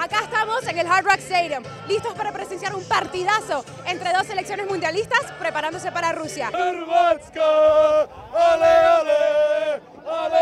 Acá estamos en el Hard Rock Stadium, listos para presenciar un partidazo entre dos selecciones mundialistas preparándose para Rusia. ¡Hrvatska! ¡Ale, ale! ¡Ale,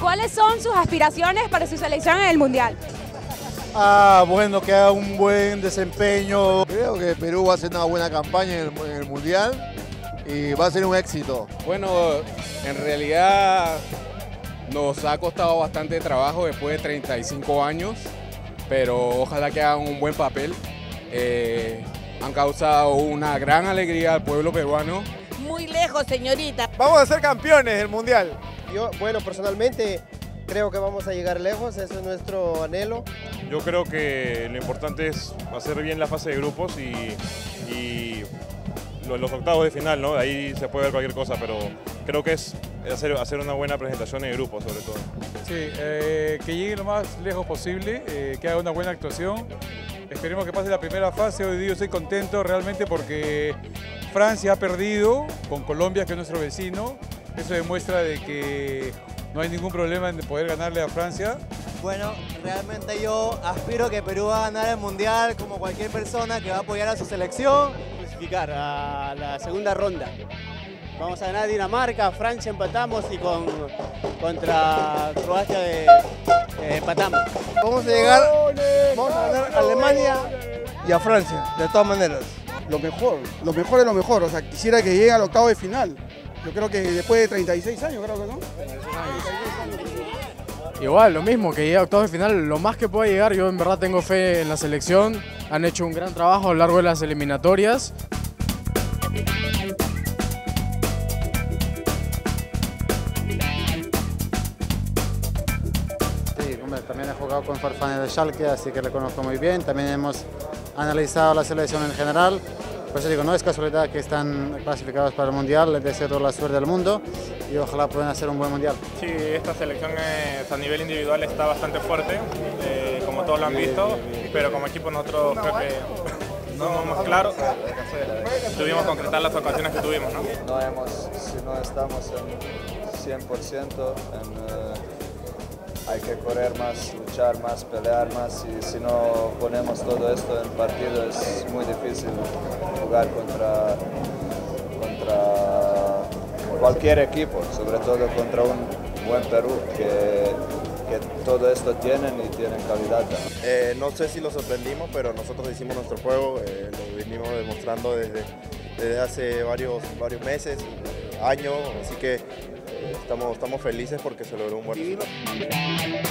¿Cuáles son sus aspiraciones para su selección en el Mundial? Ah, bueno, que haga un buen desempeño. Creo que Perú va a hacer una buena campaña en el, en el Mundial y va a ser un éxito. Bueno, en realidad nos ha costado bastante trabajo después de 35 años, pero ojalá que hagan un buen papel. Eh, han causado una gran alegría al pueblo peruano. Muy lejos, señorita. Vamos a ser campeones del Mundial. Yo, bueno, personalmente creo que vamos a llegar lejos, ese es nuestro anhelo. Yo creo que lo importante es hacer bien la fase de grupos y, y lo- los octavos de final, ¿no? Ahí se puede ver cualquier cosa, pero creo que es hacer, hacer una buena presentación en grupo, sobre todo. Sí, eh, que llegue lo más lejos posible, eh, que haga una buena actuación. Esperemos que pase la primera fase. Hoy día yo estoy contento realmente porque Francia ha perdido con Colombia, que es nuestro vecino. Eso demuestra de que no hay ningún problema en poder ganarle a Francia. Bueno, realmente yo aspiro que Perú va a ganar el Mundial como cualquier persona que va a apoyar a su selección. Clasificar a la segunda ronda. Vamos a ganar Dinamarca, Francia empatamos y con, contra Croacia de- eh, empatamos. Vamos a llegar, vamos a ganar a Alemania y a Francia, de todas maneras. Lo mejor, lo mejor es lo mejor. O sea, quisiera que llegue al octavo de final. Yo creo que después de 36 años, creo que no. Igual, lo mismo, que llegue a octavos de final, lo más que pueda llegar, yo en verdad tengo fe en la selección, han hecho un gran trabajo a lo largo de las eliminatorias. Sí, hombre, también he jugado con Farfán de Schalke, así que le conozco muy bien. También hemos analizado la selección en general. Por eso digo, no es casualidad que están clasificados para el Mundial. Les deseo toda la suerte del mundo y ojalá puedan hacer un buen Mundial. Sí, esta selección es, a nivel individual está bastante fuerte, eh, como todos lo han visto, pero como equipo nosotros creo que no somos claros, tuvimos que concretar las ocasiones que tuvimos. ¿no? No hemos, si no estamos en 100%, en, eh, hay que correr más, luchar más, pelear más y si no ponemos todo esto en partido es muy difícil jugar contra, cualquier equipo, sobre todo contra un buen Perú que, todo esto tienen y tienen calidad. Eh, no sé si lo sorprendimos, pero nosotros hicimos nuestro juego, eh, lo venimos demostrando desde, desde hace varios, varios meses, años, así que estamos, estamos felices porque se logró un buen resultado.